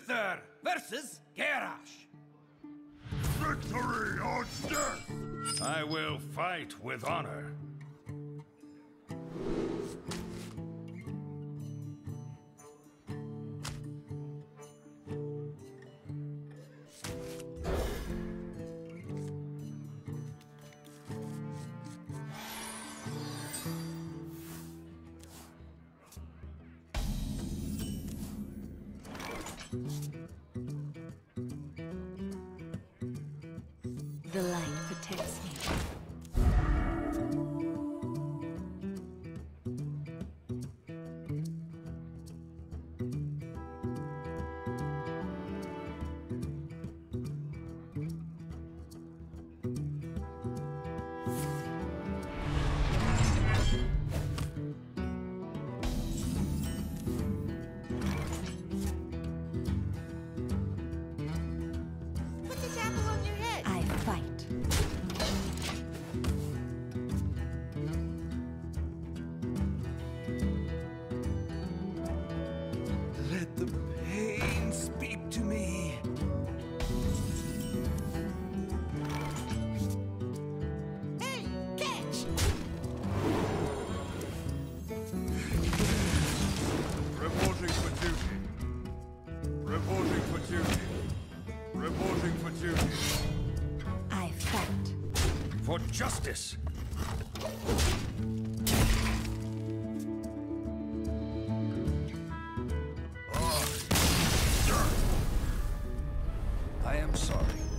Uther versus Garrosh. Victory or death! I will fight with honor. The light protects me. For. I fight. For justice! Oh. I am sorry.